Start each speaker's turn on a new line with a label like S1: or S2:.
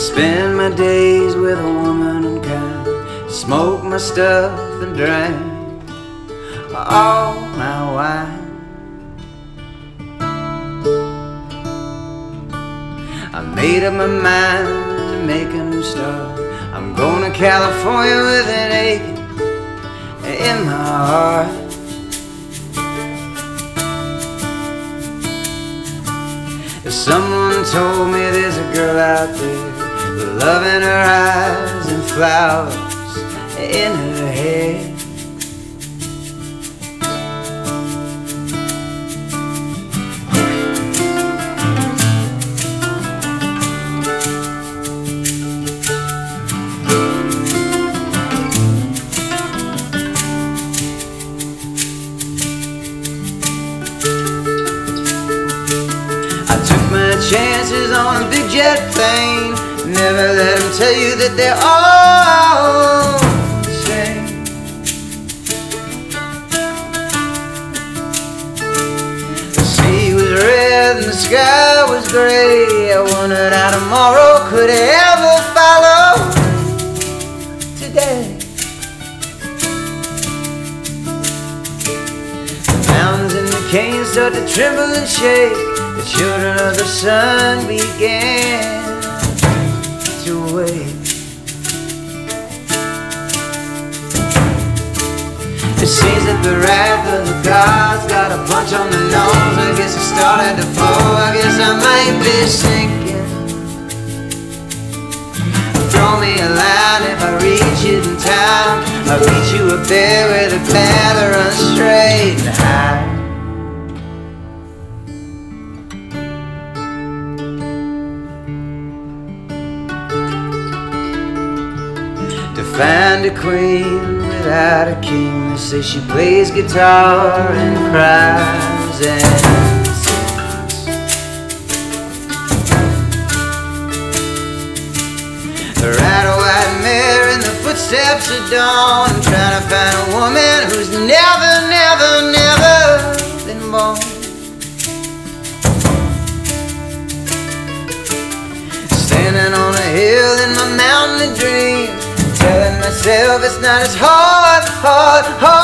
S1: spend my days with a woman unkind, smoke my stuff and drink all my wine. I made up my mind to make a new start. I'm going to California with an aching in my heart. If someone told me there's a girl out there love in her eyes and flowers in her hair. I took my chances on a big jet plane. Never let them tell you that they're all the same. The sea was red and the sky was gray. I wondered how tomorrow could ever follow today. The mountains and the canes start to tremble and shake. The children of the sun began the wrath of the gods got a punch on the nose. I guess it started to fall. I guess I might be sinking. Throw me a line if I reach it in time. I'll reach you up there where the path runs straight and high. to find a queen without a king. They say she plays guitar and cries and. The rat a white mare in the footsteps of dawn. Trying to find a woman who's never, never, never been born. Standing on a hill in my mountain of dreams Myself it's not as hard, hard, hard